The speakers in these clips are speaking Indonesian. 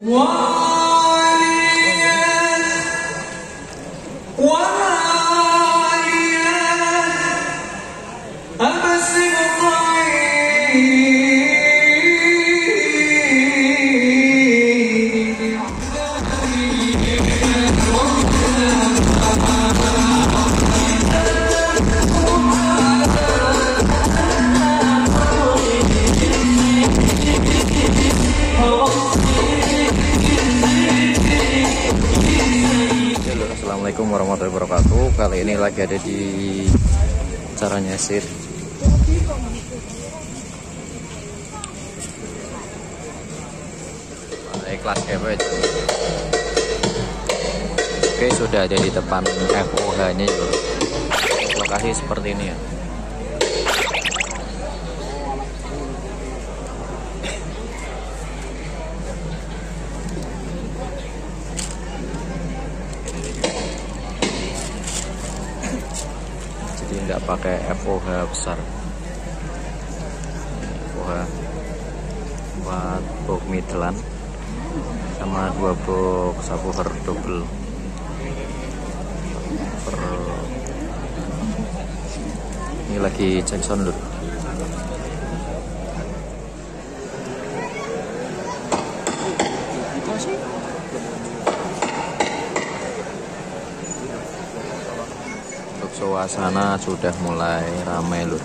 我。Assalamualaikum warahmatullahi wabarakatuh. Kali ini lagi ada di cara nyesir kelas kelas Oke sudah ada di depan FOH nya Lokasi seperti ini ya tidak pakai FOH besar. FOH buat box midland sama dua box subwoofer double. Per ini lagi cek sound dulu suasana sudah mulai ramai lur.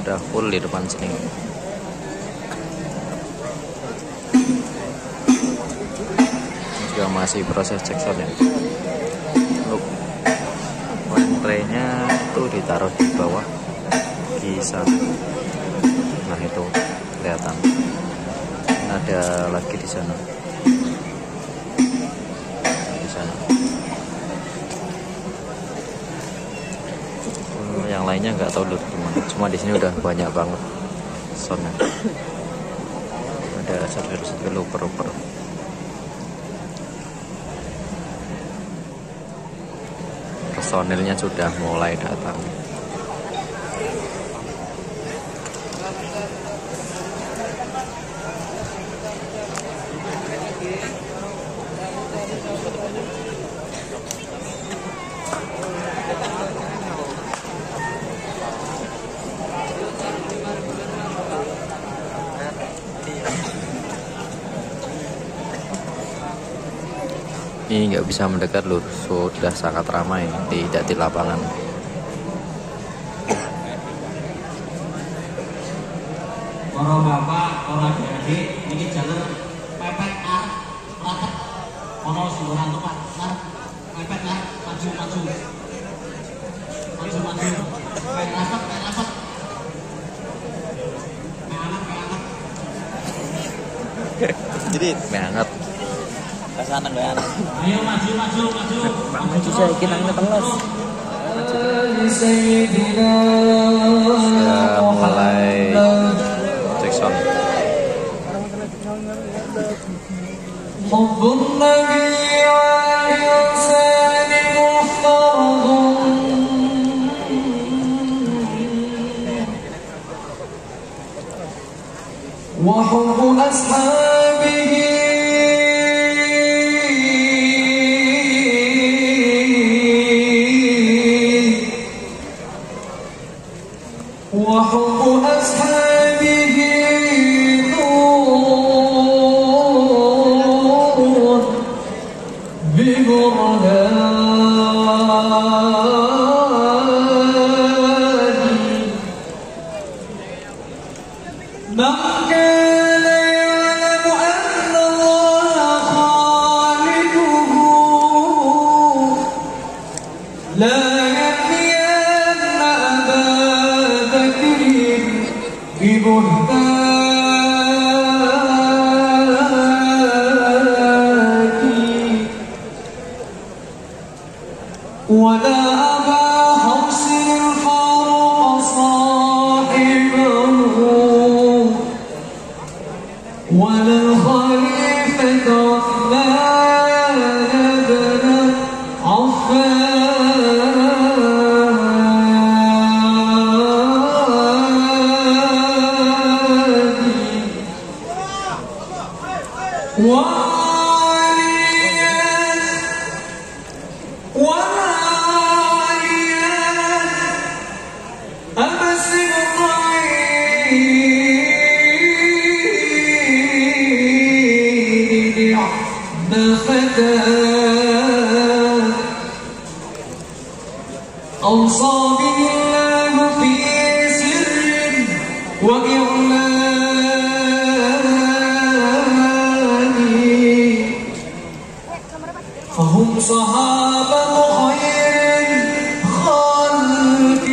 Sudah full di depan sini. Juga masih proses cek sound ya. Look tuh ditaruh di bawah. Bisa. Nah itu kelihatan. Ada lagi di sana lainnya nggak tahu dulu gimana. Cuma di sini udah banyak banget soundnya. Ada satu-satu looper-looper personilnya sudah mulai datang ini nggak bisa mendekat lur. Sudah sangat ramai tidak di lapangan. Para bapak, para adik, ini jalur pepet ar, raket, ono seluruhan tempat, ar, pepet ar, maju maju, maju maju, pepet raket, pepet meangat, jadi meangat sana gak anak. Ayo maju maju maju. Maju saya kita ini telas. Sudah mulai cek sound. حب النبي على الإنسان مفترض وحب أصحابه وحب أصحابه نور ببرهان. من كان يعلم أن الله خالقه لا Bogotá.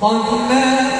قد لا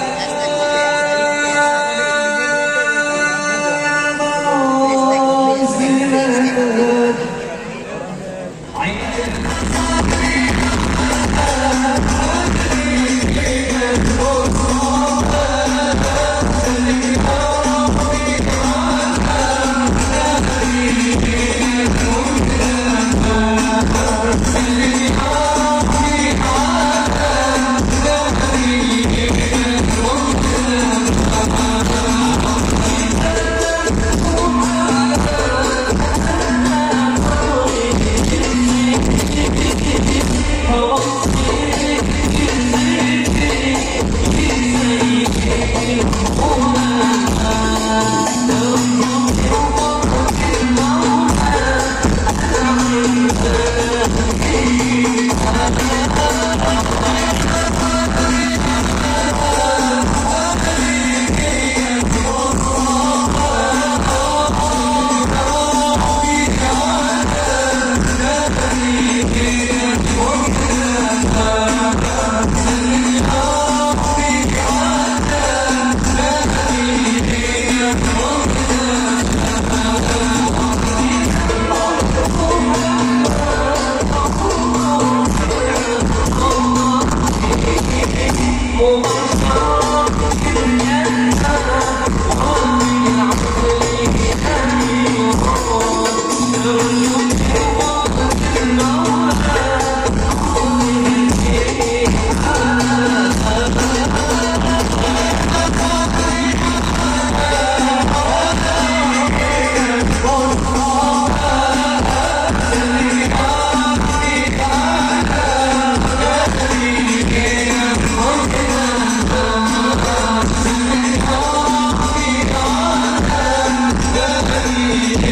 Thank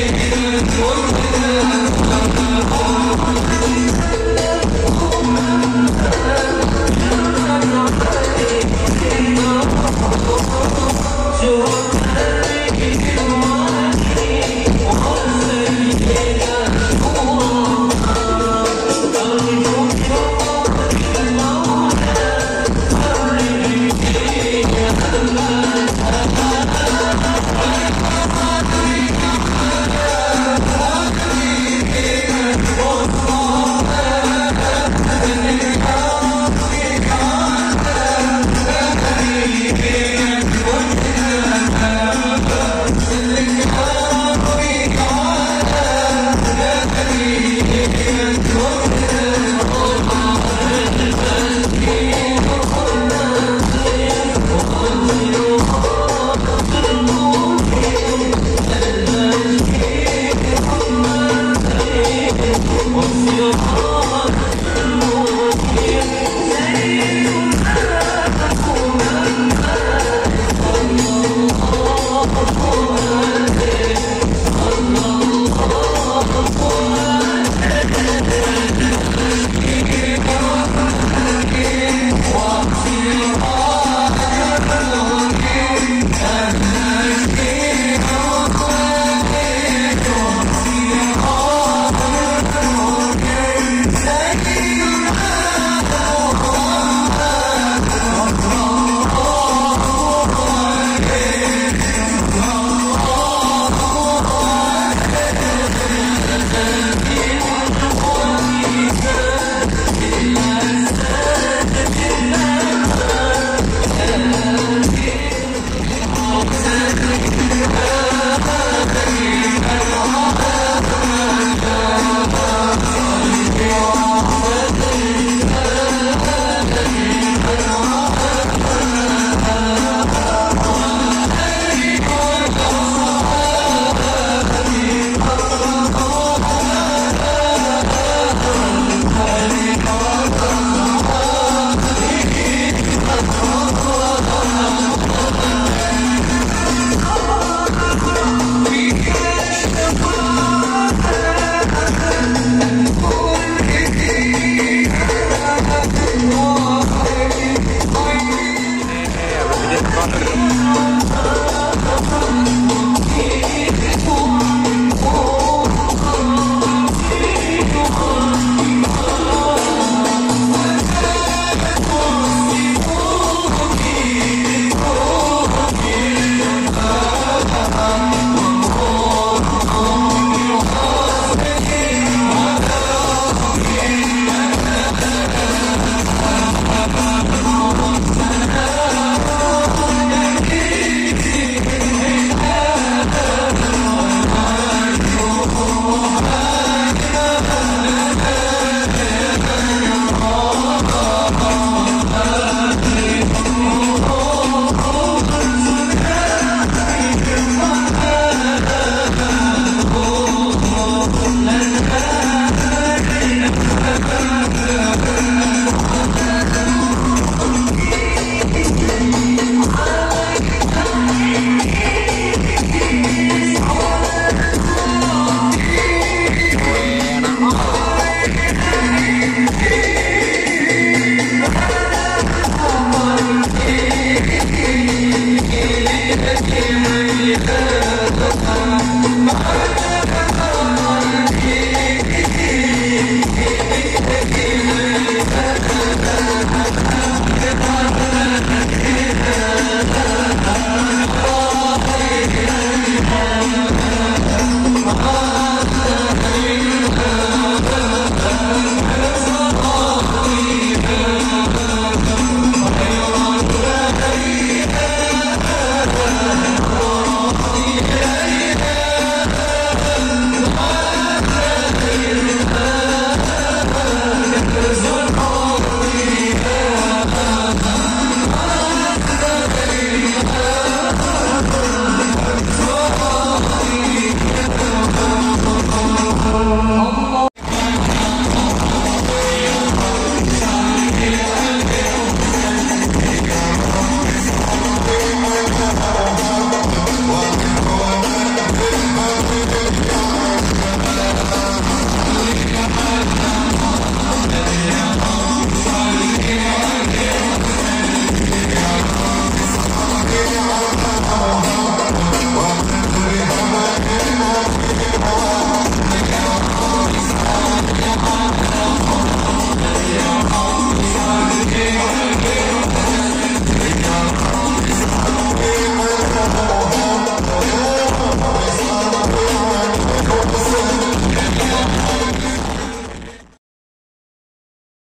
you. Yeah.